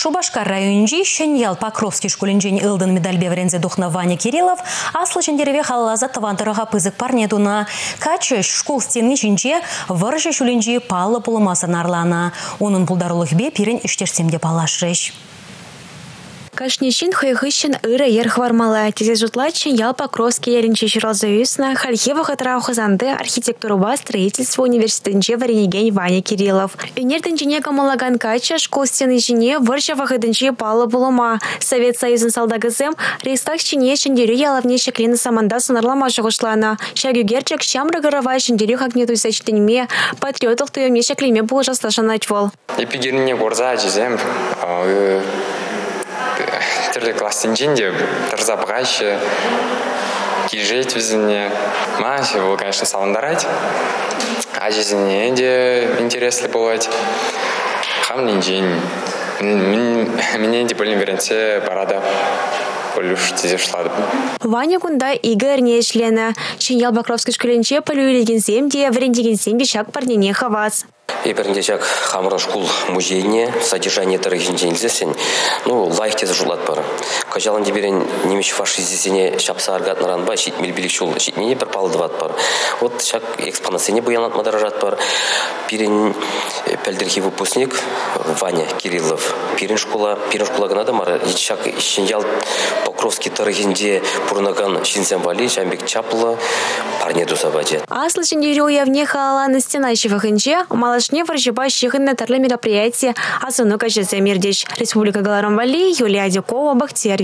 Шубашкар районжи Шеньял Покровский школинжен ылдын медаль беврензе духна Ваня Кириллов, аслы жендереве халлаза тавантырыға пызык парнедуна. Качы школ стены жинже выржы шулинжи палы пулымасы нарлана. Onun пулдарулых бе пирен іштерсемде палашрыш. Кашнешин хыйхыщен ыры ер хвармала. Тезе жутлачин ял покровский еринче ширалзаюсна. Хальхева хатрау хазанды архитектуруба строительство университетінче варенеген Ваня Кириллов. Юнер тінчене камалаган кача школ стены жіне варша вахыдынче палы булыма. Совет Союзын салдагызым рейстак чине шендерю ялавне шеклені саманда сынарлама шығышлана. Шагюгерчик шамры гарава шендерю хакнету сәчтенме патриотлық туемне шеклеме бұл жасташаначвол. Эпигеріне горза жезем түрлі класстен жинде тұрзапғайшы кижет өзіне маше бұл конечно салындарать ажезіне де интересный болады хамнин жин менен де білім беренсе барада Полюш тезе шладып. Ваня кунда Игорь нешлена. Шинял Бакровский школенче полюйлеген земде, врендеген земде шак парнене хавас. Эберінде жак хамра шкул музейне содержание тарихинжензесен, ну, лайк тез жулат бар. Кажалан деберен немеш фашизесене шапса аргат наранба, шит милбилик шул, шит не бір палдыват бар. Вот шак экспонасене буянат мадаражат бар. Пирен э, пәлдерхи выпускник Ваня Кириллов. Пирен школа, пирен школа гана да мара, шак шинял Покровский тарихинде пурнаган шинсен вали, жамбек чаплы, парне дусабаджет. Аслы шиндерю явне халаны стена шивахынче, малашне варжиба шихынна тарлы мероприятие, асыну качезе. Республика Галарамвали, Юлия Дюкова, Бахтияр.